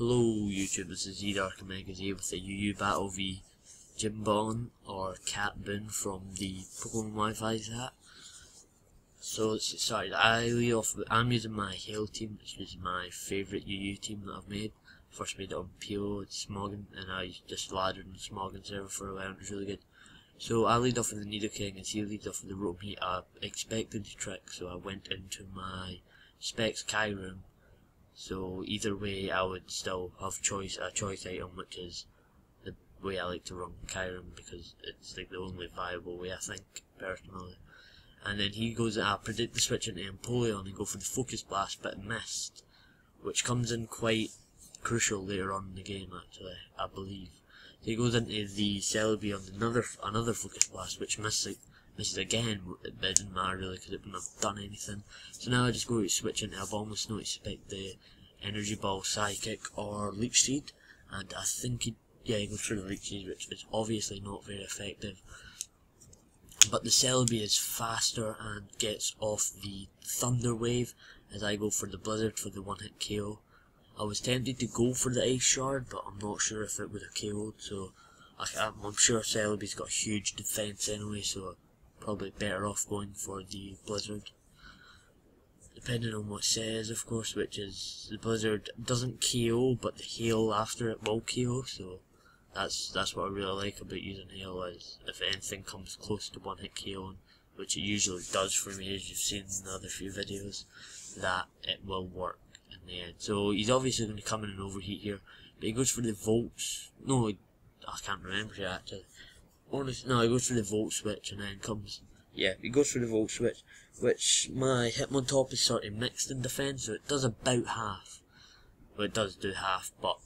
Hello YouTube, this is eDark Omega here with the UU Battle v Jimbon or Cat Boon from the Pokemon Wi-Fi set. So let's get started. I lead off I'm using my Hail team, which is my favourite UU team that I've made. First made it on PO, it's Smogon, and I just laddered in Smogon server for a while and it was really good. So I lead off with the Nidoking and he leads off with the Rotom Heat. I expected the trick, so I went into my Specs Kyurem so either way, I would still have choice a choice item, which is the way I like to run Kyurem because it's like the only viable way I think personally. And then he goes, I predict the switch into Empoleon and go for the Focus Blast, but missed, which comes in quite crucial later on in the game actually, I believe. So he goes into the Celebi on another another Focus Blast, which misses misses again, it didn't matter really because it wouldn't have done anything. So now I just go to switch into, I've almost not expect the Energy Ball, Psychic or Leech Seed, and I think he, yeah, he goes for the Leech Seed, which is obviously not very effective. But the Celebi is faster and gets off the Thunder Wave as I go for the Blizzard for the one hit KO. I was tempted to go for the Ice Shard, but I'm not sure if it would have KO'd, so I, am sure Celebi's got huge defense anyway, so probably better off going for the Blizzard. Depending on what says, of course, which is the Blizzard doesn't KO, but the Hail after it will KO, so that's that's what I really like about using Hail is if anything comes close to one hit KO, which it usually does for me as you've seen in the other few videos, that it will work in the end. So he's obviously going to come in and overheat here, but he goes for the Volts. No, I can't remember here actually honestly, no, he goes through the volt switch and then comes, yeah, he goes through the volt switch, which my Hitmontop is sort of mixed in defense, so it does about half. Well, it does do half, but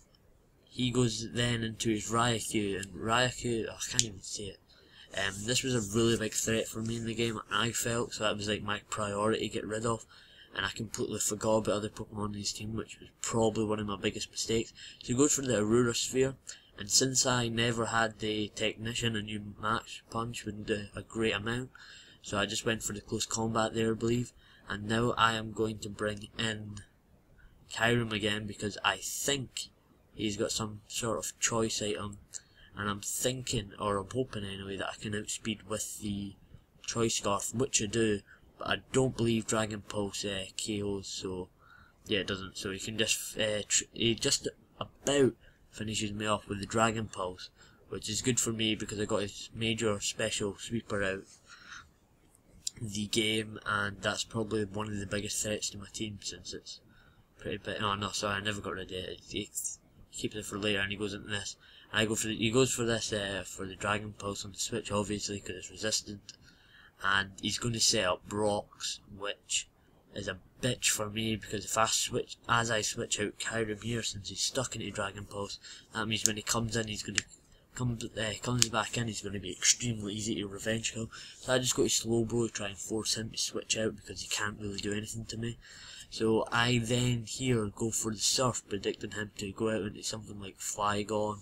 he goes then into his Raikou, and Raikou, oh, I can't even see it. Um, this was a really big threat for me in the game, I felt, so that was like my priority to get rid of. And I completely forgot about other Pokemon in his team, which was probably one of my biggest mistakes. So he goes for the Aura Sphere, and since I never had the technician, a new Mach Punch wouldn't do a great amount. So I just went for the close combat there, I believe. And now I am going to bring in Kyurem again because I think he's got some sort of choice item. And I'm thinking, or I'm hoping anyway, that I can outspeed with the Choice Scarf, which I do. But I don't believe Dragon Pulse uh, KOs, so yeah, it doesn't. So he can just, uh, he just about finishes me off with the Dragon Pulse, which is good for me because I got his major special sweeper out the game, and that's probably one of the biggest threats to my team since it's pretty big. Oh no, sorry, I never got rid of it. He keeps it for later, and he goes into this. And I go for the, he goes for this uh, for the Dragon Pulse on the Switch, obviously because it's resistant, and he's going to set up rocks, which is a bitch for me because if I switch, as I switch out Kyurem here since he's stuck into Dragon Pulse, that means when he comes in he's going to come uh, comes back in he's going to be extremely easy to revenge kill. So I just go to Slowbro to try and force him to switch out because he can't really do anything to me. So I then here go for the Surf, predicting him to go out into something like Flygon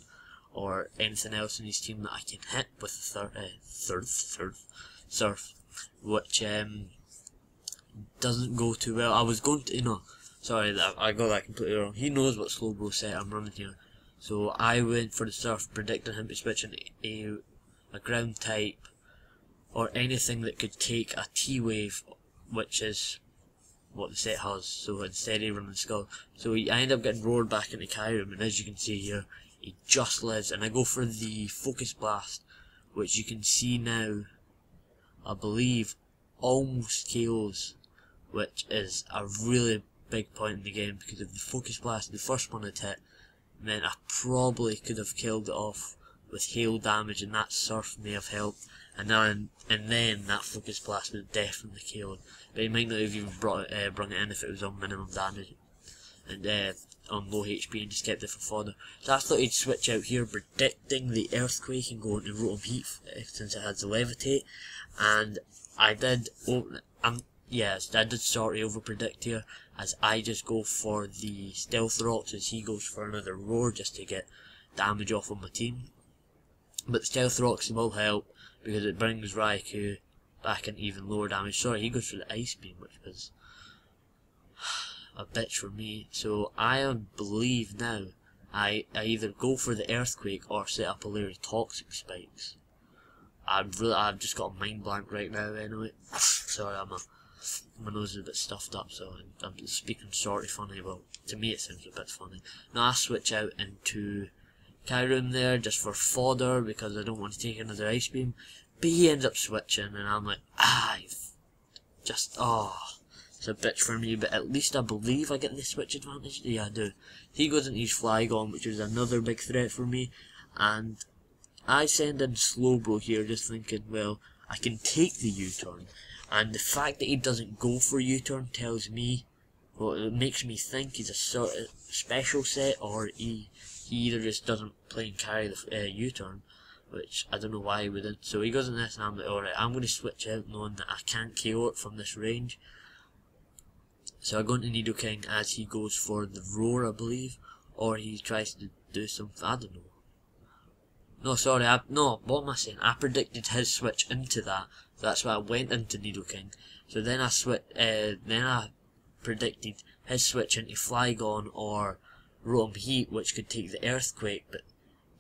or anything else in his team that I can hit with the third, uh, third, third Surf, which um, doesn't go too well. I was going to, you know, sorry, I got that completely wrong. He knows what slow Slowbro set I'm running here. So I went for the surf, predicting him to switch into a, a ground type, or anything that could take a T-wave, which is what the set has. So instead he running Skull. So he, I end up getting roared back into Kyurem, and as you can see here, he just lives. And I go for the Focus Blast, which you can see now, I believe, almost KOs which is a really big point in the game because if the focus blast, the first one had hit, then I probably could have killed it off with hail damage and that surf may have helped and then and then that focus blast would definitely killed but he might not have even brought uh, brought it in if it was on minimum damage and uh, on low HP and just kept it for fodder. So I thought he'd switch out here predicting the earthquake and go into Rotom Heat uh, since it has the levitate and I did open. I'm Yes, I did sort of overpredict here, as I just go for the Stealth Rocks as he goes for another Roar just to get damage off of my team. But Stealth Rocks will help, because it brings Raikou back in even lower damage. Sorry, he goes for the Ice Beam, which was a bitch for me. So I believe now I, I either go for the earthquake or set up a layer of toxic spikes. I'm really, I've just got a mind blank right now anyway. Sorry, I'm a, my nose is a bit stuffed up, so I'm speaking sort of funny. Well, to me it sounds a bit funny. Now I switch out into Kyurem there just for fodder because I don't want to take another ice beam. But he ends up switching and I'm like, ah, just, oh, it's a bitch for me, but at least I believe I get the switch advantage. Yeah, I do. He goes into his Flygon, which is another big threat for me, and I send in Slowbro here just thinking, well, I can take the U-turn, and the fact that he doesn't go for U-turn tells me, well, it makes me think he's a sort of special set, or he, he either just doesn't play and carry the uh, U-turn, which I don't know why he wouldn't. So he goes in this, and I'm like, alright, I'm going to switch out knowing that I can't KO it from this range. So I go into Nidoking as he goes for the roar, I believe, or he tries to do something, I don't know. No, sorry, I, no, what am I saying? I predicted his switch into that, that's why I went into Needle Nidoking. So then I switch, uh, then I predicted his switch into Flygon or Rotom Heat, which could take the Earthquake, but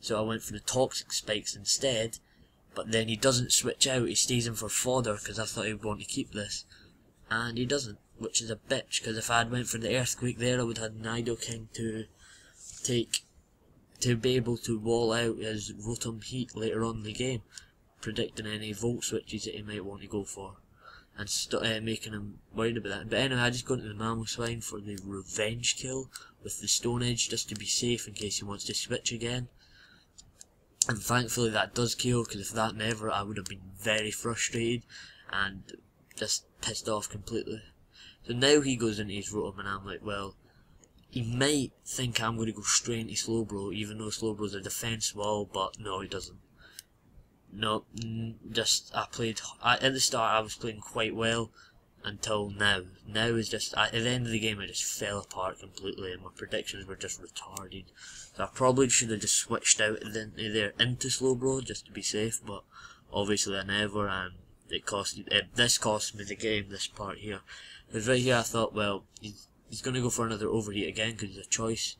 so I went for the Toxic Spikes instead. But then he doesn't switch out, he stays in for fodder, because I thought he would want to keep this. And he doesn't, which is a bitch, because if I had went for the Earthquake there, I would have Nidoking to take to be able to wall out his Rotom Heat later on in the game, predicting any Volt switches that he might want to go for, and uh, making him worried about that. But anyway, I just got into the mammoth Mamoswine for the revenge kill with the Stone Edge, just to be safe in case he wants to switch again. And thankfully that does kill, because if that never, I would have been very frustrated, and just pissed off completely. So now he goes into his Rotom, and I'm like, well, he might think I'm going to go straight into Slowbro, even though Slowbro's a defense wall, but no, he doesn't. No, just, I played, I, at the start I was playing quite well, until now. Now is just, at the end of the game I just fell apart completely, and my predictions were just retarded. So I probably should have just switched out then there into Slowbro, just to be safe, but obviously I never, and it cost, it, this cost me the game, this part here. Because right here I thought, well, he's he's going to go for another overheat again because he's a choice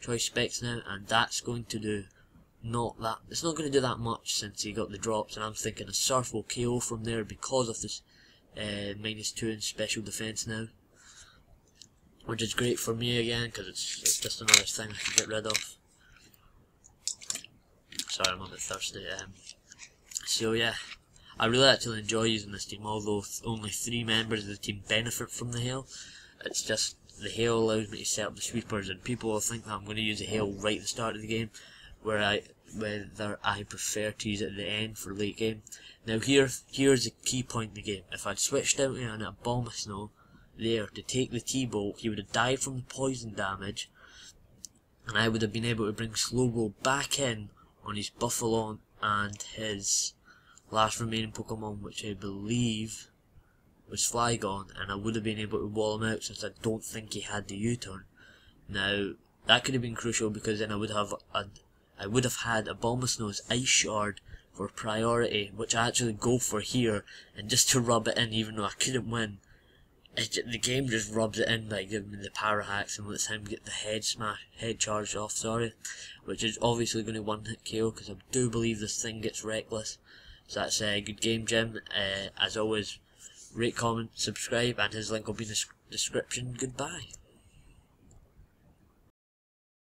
choice specs now and that's going to do not that it's not going to do that much since he got the drops and I'm thinking a surf will KO from there because of this uh, minus 2 in special defense now. Which is great for me again because it's, it's, just another thing I can get rid of. Sorry I'm a bit thirsty um, so yeah. I really actually enjoy using this team although th only three members of the team benefit from the hail it's just the hail allows me to set up the sweepers and people will think that I'm going to use the hail right at the start of the game where I whether I prefer to use it at the end for late game. Now here here's the key point in the game. If I'd switched out on a Abomasnow there to take the T-Bolt, he would have died from the poison damage and I would have been able to bring Slowbro back in on his Buffalo and his last remaining Pokemon which I believe was Flygon, and I would have been able to wall him out since I don't think he had the U-turn. Now, that could have been crucial because then I would have a, I would have had a Bulbasaur's Ice Shard for priority, which I actually go for here, and just to rub it in even though I couldn't win. the game just rubs it in by giving me the power hacks and lets him get the head smash, head charge off, sorry, which is obviously going to one hit KO because I do believe this thing gets reckless. So that's a good game, Jim. Uh, as always, rate, comment, subscribe, and his link will be in the description. Goodbye.